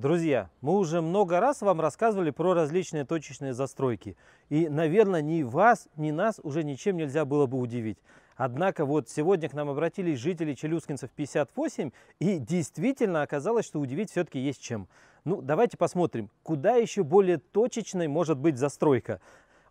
Друзья, мы уже много раз вам рассказывали про различные точечные застройки. И, наверное, ни вас, ни нас уже ничем нельзя было бы удивить. Однако вот сегодня к нам обратились жители Челюскинцев 58, и действительно оказалось, что удивить все-таки есть чем. Ну, давайте посмотрим, куда еще более точечной может быть застройка.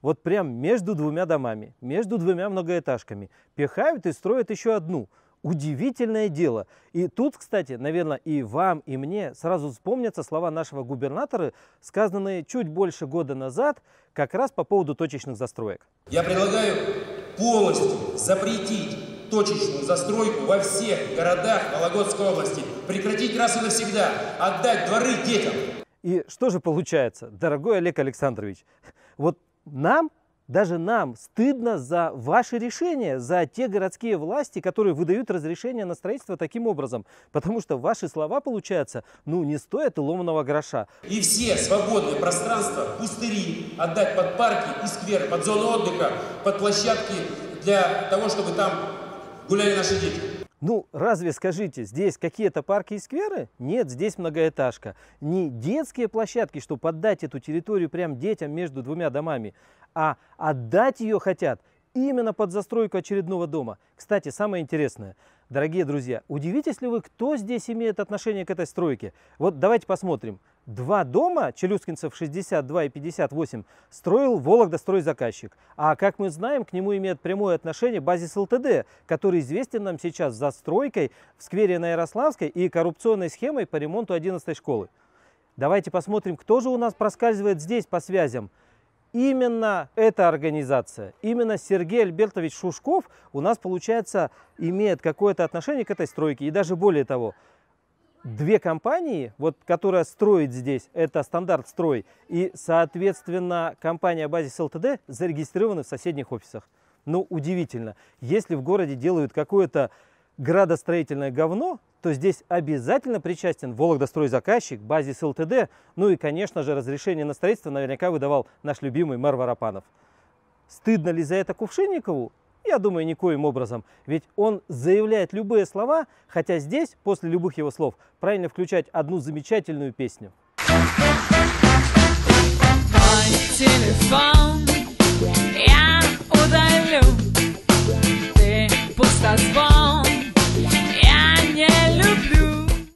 Вот прям между двумя домами, между двумя многоэтажками. Пихают и строят еще одну – Удивительное дело. И тут, кстати, наверное, и вам, и мне сразу вспомнятся слова нашего губернатора, сказанные чуть больше года назад, как раз по поводу точечных застроек. Я предлагаю полностью запретить точечную застройку во всех городах Вологодской области. Прекратить раз и навсегда. Отдать дворы детям. И что же получается, дорогой Олег Александрович? Вот нам даже нам стыдно за ваши решения, за те городские власти, которые выдают разрешение на строительство таким образом. Потому что ваши слова, получается, ну не стоят и ломаного гроша. И все свободные пространства, пустыри отдать под парки и скверы, под зону отдыха, под площадки для того, чтобы там гуляли наши дети. Ну, разве, скажите, здесь какие-то парки и скверы? Нет, здесь многоэтажка. Не детские площадки, чтобы отдать эту территорию прям детям между двумя домами, а отдать ее хотят именно под застройку очередного дома. Кстати, самое интересное, дорогие друзья, удивитесь ли вы, кто здесь имеет отношение к этой стройке? Вот давайте посмотрим. Два дома, Челюскинцев 62 и 58, строил Вологда стройзаказчик. А как мы знаем, к нему имеет прямое отношение базис ЛТД, который известен нам сейчас за стройкой в сквере на Ярославской и коррупционной схемой по ремонту 11 школы. Давайте посмотрим, кто же у нас проскальзывает здесь по связям. Именно эта организация, именно Сергей Альбертович Шушков у нас, получается, имеет какое-то отношение к этой стройке. И даже более того, две компании, вот, которая строит здесь, это Стандарт Строй и, соответственно, компания Базис ЛТД зарегистрированы в соседних офисах. Ну, удивительно. Если в городе делают какое-то градостроительное говно, то здесь обязательно причастен Вологдостройзаказчик, базис ЛТД, ну и, конечно же, разрешение на строительство наверняка выдавал наш любимый мэр Воропанов. Стыдно ли за это Кувшинникову? Я думаю, никоим образом. Ведь он заявляет любые слова, хотя здесь, после любых его слов, правильно включать одну замечательную песню. Мальчик